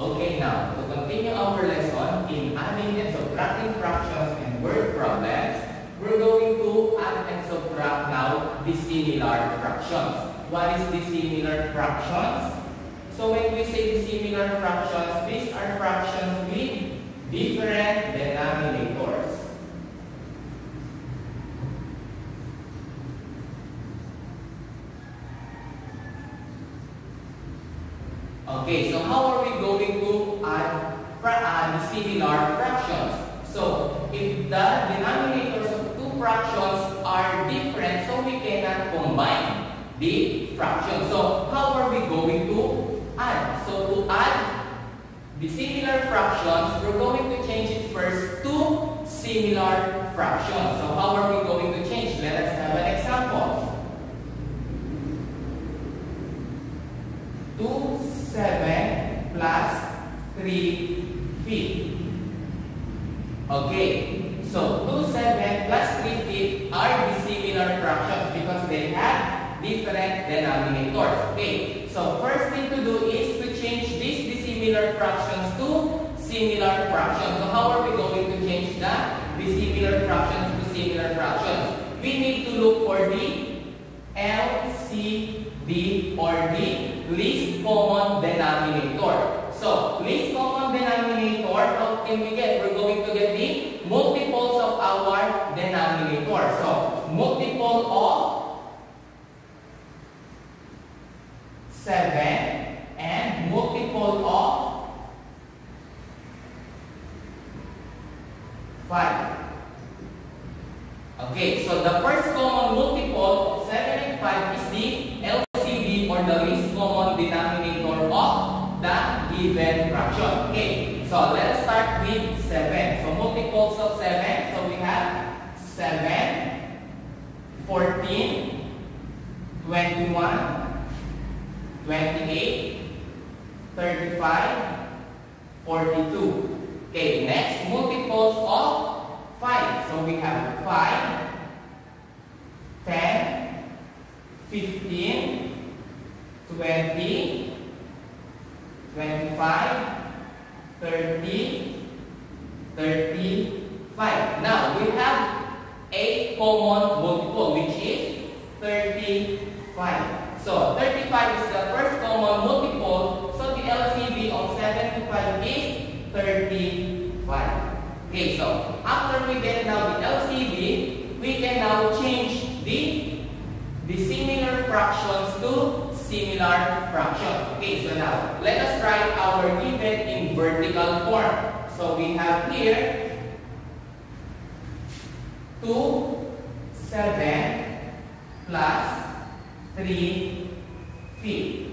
Okay, now, to continue our lesson in adding and subtracting fractions and word problems, we're going to add and subtract now the similar fractions. What is the similar fractions? So when we say the similar fractions, these are fractions with different denominators. Okay, so how are we going to add, add similar fractions? So, if the denominators of two fractions are different, so we cannot combine the fractions. So, how are we going to add? So, to add dissimilar fractions, we're going to change it first to similar fractions. So, how are we going to change? Let us have an example. 2 7 plus 3 feet. Okay, so 2 7 plus 3 feet are dissimilar fractions because they have different denominators. Okay, so first thing to do is to change these dissimilar fractions to similar fractions. So how are we going to change the dissimilar fractions to similar fractions? We need to look for the LCD or the least common denominator. So, least common denominator, can we get? We're going to get the multiples of our denominator. So, multiple of 7 and multiple of 5. Okay, so the first common multiple of 7 and 5 is the LCD or the least common denominator of the given fraction. Okay, so let's start with 7. So multiples of 7, so we have 7, 14, 21, 28, 35, 42. Okay, next multiples of 5. So we have 5, 10, 15, 20, 25, 30, 35. Now we have a common multiple which is 35. So 35 is the first common multiple. So the LCD of 7 to 5 is 35. Okay, so after we get now the LCD, we can now change the, dissimilar fractions to similar fractions. Okay, so now let us write our given in vertical form. So we have here 2, 7 plus 3 feet.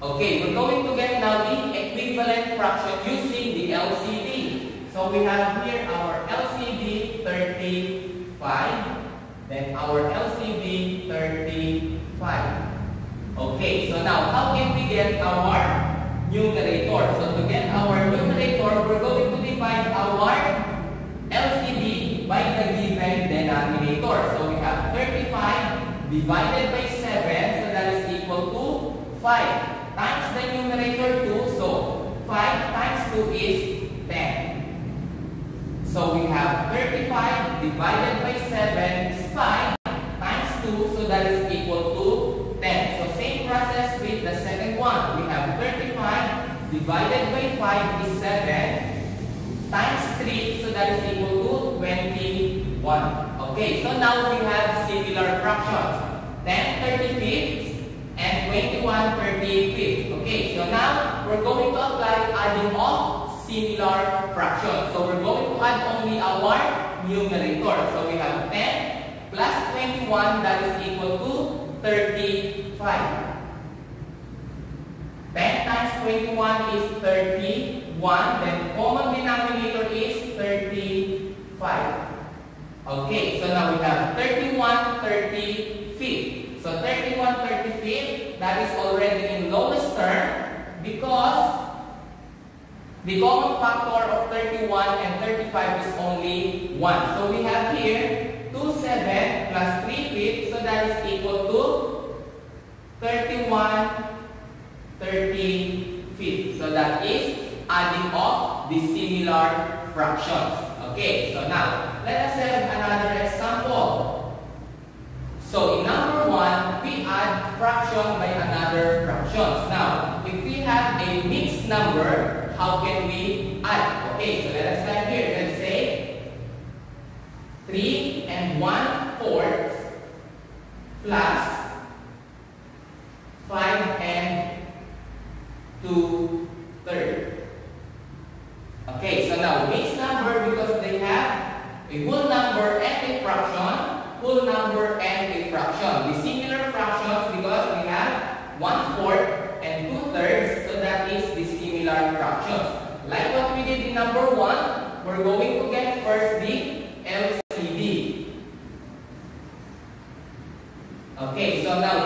Okay, we're going to get now the equivalent fraction using the LCD. So we have here our LCD 35, then our LCD 35. Okay, so now how can we get our numerator? So to get our numerator, we're going to divide our LCD by the given denominator. So we have 35 divided by 7, so that is equal to 5 times the numerator 2. So 5 times 2 is 10. So we have 35 divided by 7 is 5 times 2. So that is equal to 10. So same process with the second one. We have 35 divided by 5 is 7 times 3. So that is equal to 21. Okay, so now we have similar fractions. 10 35 and 21 35. Okay, so now we're going to apply adding of similar fractions. So we're going to add only our numerator. So we have 10 plus 21 that is equal to 35. 10 times 21 is 31. Then common denominator is 35. Okay, so now we have 31 35. So 31 35, that is already in lowest term because the common factor of 31 and 35 is only 1. So we have here 2 7 plus 3 fifths, so that is equal to 31 30 feet. So that is adding up the similar fractions. Okay, so now let us have another example. So in number one, we add fraction by another fractions. Now, if we have a mixed number, how can we add? Okay, so let us start here. Let's say 3 and 1 fourth plus 5 and 2 we're going to get first the LCD. Okay, so now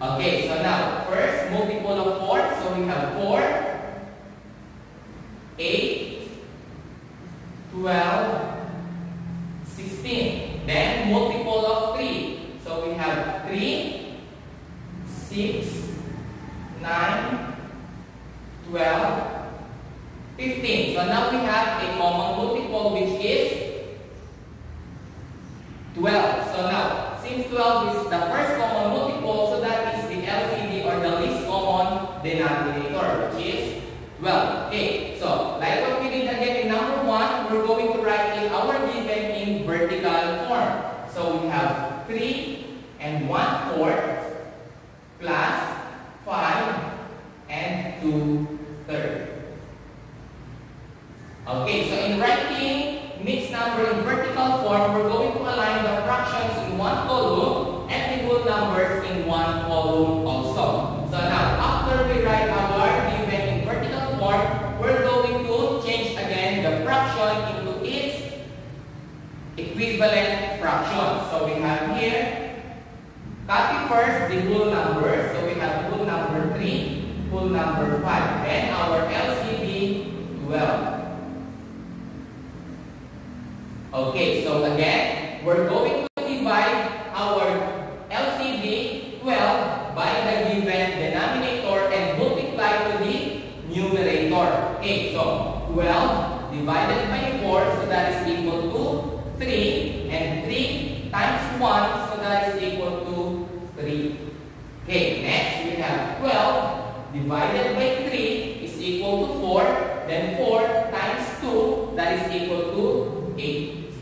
Okay, so now, first, multiple of 4. So we have 4, 8, 12, 16. Then, multiple of 3. So we have 3, 6, 9, 12, 15. So now we have a common multiple which is 12. So now, since 12 is the first common multiple, so that is the LCD or the least common denominator, which is 12. Okay, so like what we did again in number 1, we're going to write in our given in vertical form. So we have 3 and 1 fourth plus 5 and 2 third. Okay, so in writing mixed number in vertical form, we're going to align the fractions in one column and the whole numbers in one column also. So now, after we write our given in vertical form, we're going to change again the fraction into its equivalent fraction. So we have here, copy first the whole number. So we have whole number 3, whole number 5. and our LCD 12. Okay, so again, we're going to divide our LCD 12 by the given denominator and multiply to the numerator. Okay, so 12 divided by 4, so that is equal to 3. And 3 times 1, so that is equal to 3. Okay, next we have 12 divided by 3 is equal to 4. Then 4 times 2, that is equal to 8.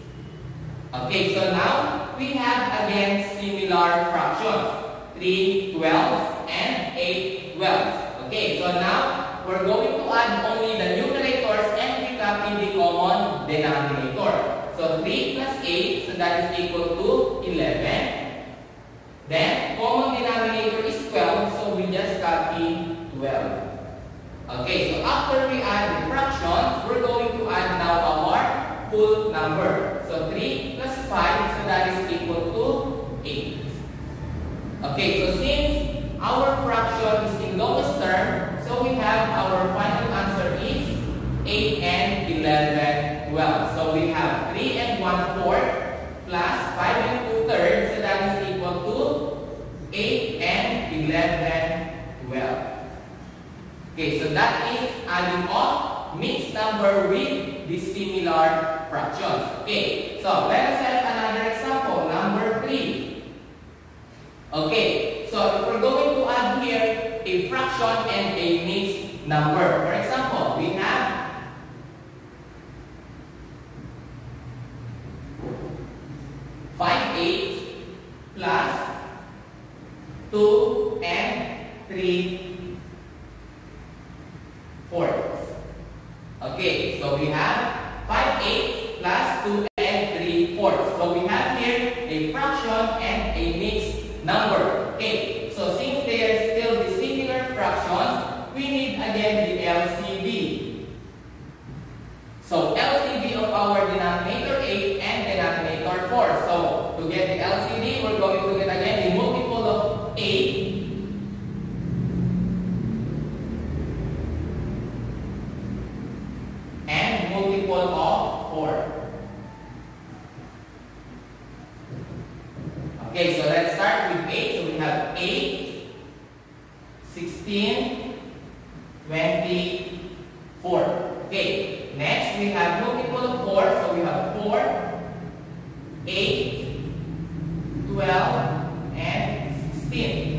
Okay, so now we have again similar fractions. 3 12 and 8 12. Okay, so now we're going to add only the numerators and we copy the common denominator. So 3 plus 8, so that is equal to 11. Then common denominator is 12, so we just copy 12. Okay, so after we add the fractions, we're going to add now our full number. So 3 plus 5, so that is equal to 8. Okay, so since our fraction is in lowest term, so we have our final answer is 8 and 11, 12. So we have 3 and 1 fourth plus 5 and 2 thirds, so that is equal to 8 and 11, 12. Okay, so that is adding up mixed number with dissimilar fractions. Okay, so let us have another example, number 3. Okay, so if we're going to add here a fraction and a mixed number. For example, we have So LCD of our denominator 8 and denominator 4. So to get the LCD, we're going to get again the multiple of 8. And multiple of 4. Okay, so let's start with 8. So we have 8, 16, 24. Okay. 4. So we have 4, 8, 12, and 16.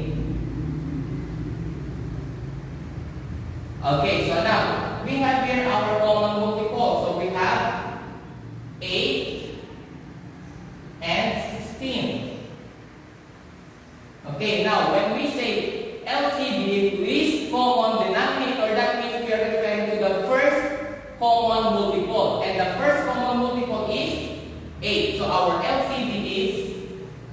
Okay, so now we have here our common multiple. So we have 8 and 16. Okay, now when we say LCD, least common denominator, that means we are referring to the first common multiple. And the first 8. So our LCD is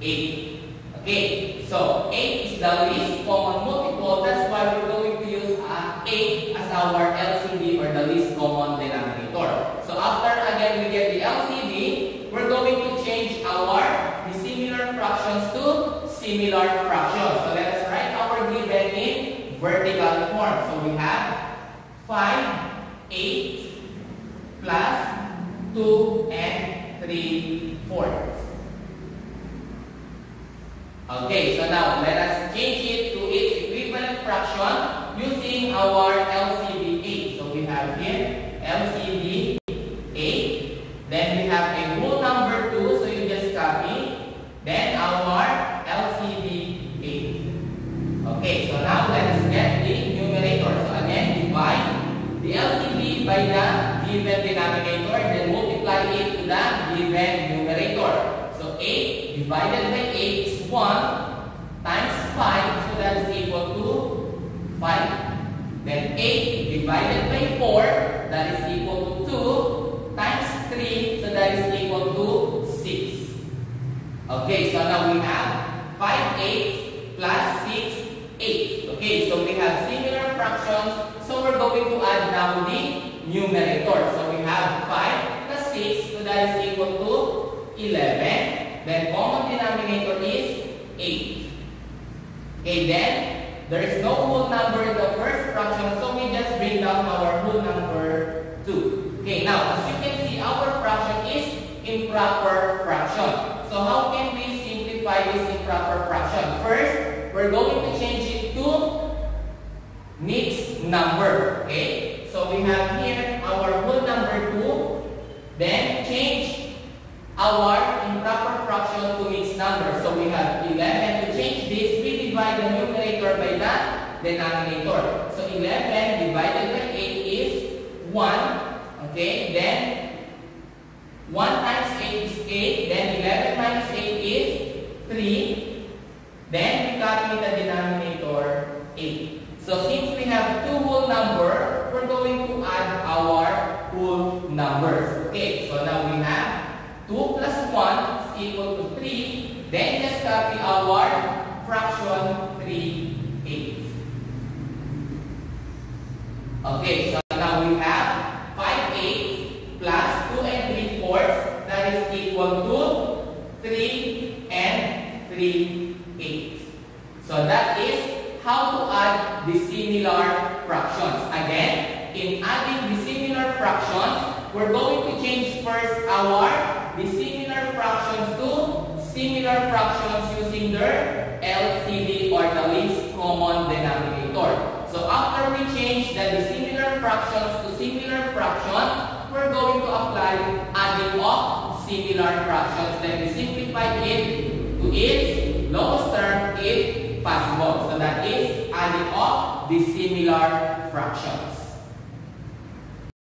8. Okay, so 8 is the least common multiple. That's why we're going to use uh, 8 as our LCD or the least common denominator. So after again we get the LCD, we're going to change our dissimilar fractions to similar fractions. So let us write our given in vertical form. So we have 5, 8, plus 2, 3 fourths. Okay, so now let us change it to its equivalent fraction using our LCD 8. So we have here LCD 8. Then we have a whole number 2, so you just copy. Then our 4, that is equal to 2 times 3, so that is equal to 6. Okay, so now we have 5 8 plus 6 8. Okay, so we have similar fractions, so we're going to add now the numerator. So we have 5 plus 6, so that is equal to 11. Then common denominator is 8. Okay, then there is no whole number in the first number. Okay, so we have here our whole number 2. Then change our improper fraction to mixed number. So we have 11. To change this, we divide the numerator by the denominator. So 11 divided by 8 is 1. Okay, then 1 times 8 is 8. Then 11 minus 8 is 3. Then we calculate the denominator 8. So since we have two whole number, we're going to add our whole numbers. Okay, so now we have 2 plus 1 is equal to 3. Then just copy our fraction 3 eighths. Okay, so dissimilar fractions to similar fractions using their LCD or the least common denominator. So after we change the dissimilar fractions to similar fractions, we're going to apply adding of similar fractions. Then we simplify it to its lowest term if possible. So that is adding of dissimilar fractions.